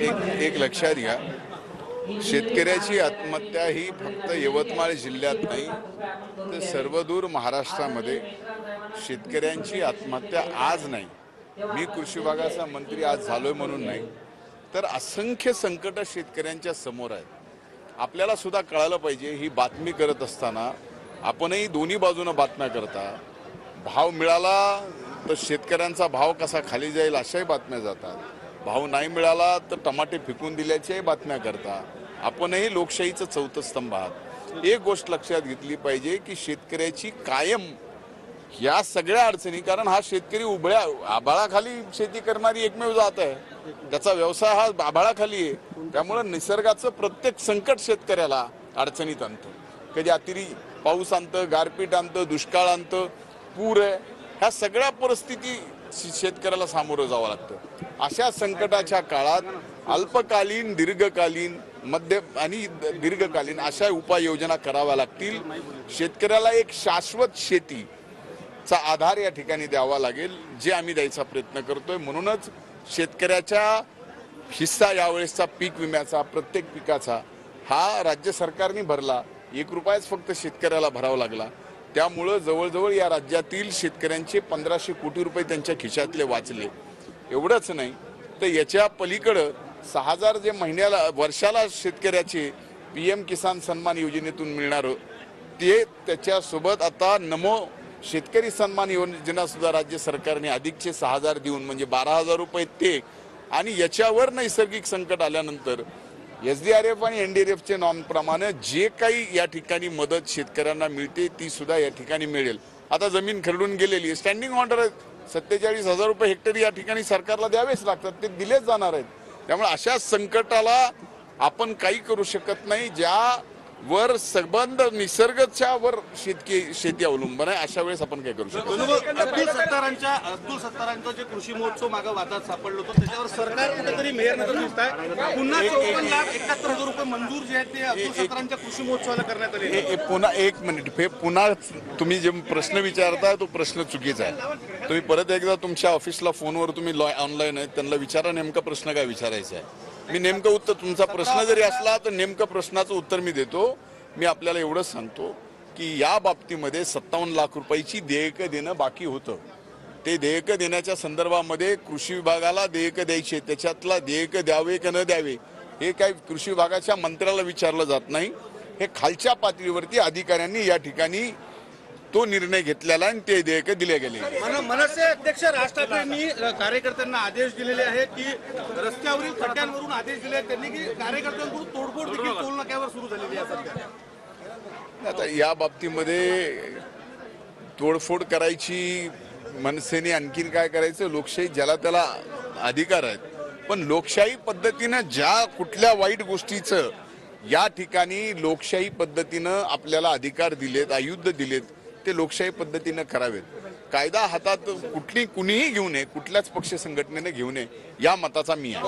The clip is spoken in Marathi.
एक एक लक्षात घ्या. शेतकऱ्याची आत्महत्या ही फक्त यवतमाळ जिल्ह्यात नाही तर सर्वदूर महाराष्ट्रामध्ये शेतकऱ्यांची आत्महत्या आज नाही. मी कृषी विभागाचा मंत्री आज झालोय म्हणून नाही तर असंख्य संकट शेतकऱ्यांच्या समोर आहेत. आपल्याला सुद्धा कळालं पाहिजे ही बातमी करत असताना आपणही दोन्ही बाजूनं बातम्या करता. भाव मिळाला तर शेतकऱ्यांचा भाव कसा खाली जाईल अशाही बातम्या जातात. भाव नाही मिळाला तर टमाटे फेकून दिल्याच्याही बातम्या करता आपणही लोकशाहीचं चौथं स्तंभ आहात. एक गोष्ट लक्षात घेतली पाहिजे की शेतकऱ्याची कायम या सगळ्या अडचणी कारण हा शेतकरी उभळ्या आभाळाखाली शेती करणारी एकमेव जात आहे. त्याचा व्यवसाय हा आभाळाखाली आहे. त्यामुळं निसर्गाचं प्रत्येक संकट शेतकऱ्याला अडचणीत आणतं. कधी अतिरी पाऊस आणतं गारपीट आणतं दुष्काळ आणतं पूर आहे. ह्या सगळ्या परिस्थिती शेतकऱ्याला सामोरं जावं लागतं. अशा संकटाच्या काळात अल्पकालीन दीर्घकालीन मध्य आणि द- दीर्घकालीन अशा उपाययोजना कराव्या लागतील. शेतकऱ्याला एक शाश्वत शेती चा आधार या ठिकाणी द्यावा लागेल जे आम्ही द्यायचा प्रयत्न करतोय. म्हणूनच शेतकऱ्याच्या हिस्सा यावेळेसचा पीक विम्याचा प्रत्येक पिकाचा हा राज्य सरकारने भरला. एक रुपयाच फक्त शेतकऱ्याला भरावा लागला. त्यामुळं जवळजवळ या राज्यातील शेतकऱ्यांचे पंधराशे कोटी रुपये त्यांच्या खिशातले वाचले. एवढंच नाही तर याच्या पलीकडं सहा हजार जे महिन्याला वर्षाला शेतकऱ्याचे पी एम किसान सन्मान योजनेतून मिळणारं ते त्याच्यासोबत आता नमो शेतकरी सन्मान योजनासुद्धा राज्य सरकारने अधिकचे सहा हजार देऊन म्हणजे बारा हजार रुपये ते आणि याच्यावर नैसर्गिक संकट आल्यानंतर एस डी आर एफ आणि एन डी आर एफचे नॉर्मप्रमाणे जे काही या ठिकाणी मदत शेतकऱ्यांना मिळते ती सुद्धा या ठिकाणी मिळेल. आता जमीन खरडून गेलेली आहे. स्टँडिंग ऑर्डर सत्तेचाळीस हजार रुपये हेक्टर या ठिकाणी सरकारला द्यावेच लागतात. ते दिलेच जाणार आहेत. त्यामुळे अशा संकटाला आपण काही करू शकत नाही. ज्या वर संबंध निसर्गाच्या वर शेतकी शेती अवलंबून आहे. अशा वेळेस आपण काय करू शकतो? अब्दुल सत्तारांच्या अब्दुल सत्तारांचं जे कृषी महोत्सव मागे वादात सापडलं होतं त्याच्यावर सरकार कुठेतरी मेहर नजर दिसत आहे. पुन्हा चौपन्न लाख एकाहत्तर हजार रुपये मंजूर जे आहेत ते अब्दुल सत्तारांच्या कृषी महोत्सवाला करण्यात आले. पुन्हा एक मिनिट. हे पुन्हा तुम्ही जे प्रश्न विचारता तो प्रश्न चुकीचा आहे. तुम्ही परत एकदा तुमच्या ऑफिसला फोनवर तुम्ही ऑनलाईन आहे त्यांना विचारा नेमका प्रश्न काय विचारायचा आहे. मी नेमकं उत्तर तुमचा प्रश्न जरी असला तर नेमकं प्रश्नाचं उत्तर मी देतो. मी आपल्याला एवढंच सांगतो की या बाबतीमध्ये सत्तावन्न लाख रुपयाची देयकं देणं बाकी होतं. ते देयकं देण्याच्या संदर्भामध्ये कृषी विभागाला देयकं द्यायचे त्याच्यातला देयकं द्यावे का न द्यावे हे काही कृषी विभागाच्या मंत्र्याला विचारलं जात नाही. हे खालच्या पातळीवरती अधिकाऱ्यांनी या ठिकाणी तो निर्णय घेतलेला आणि ते देयकं दिले गेले. मन मनसे अध्यक्ष राज ठाकरेंनी कार्यकर्त्यांना आदेश दिलेले आहेत की रस्त्यावरील खड्ड्यांवरून आदेश दिले त्यांनी की कार्यकर्त्यांकडून तोडफोड देखील टोल नाक्यावर सुरू झालेली आहे सध्या. आता या बाबतीमध्ये तोडफोड करायची मनसेने आणखीन काय करायचं? लोकशाही ज्याला त्याला अधिकार आहेत. पण लोकशाही पद्धतीनं ज्या कुठल्या वाईट गोष्टीचं या ठिकाणी लोकशाही पद्धतीनं आपल्याला अधिकार दिलेत आयुध दिलेत ते लोकशाही पद्धतीनं करावेत. कायदा हातात कुठली कुणीही घेऊ नये कुठल्याच पक्ष संघटनेने घेऊ नये या मताचा मी आहे.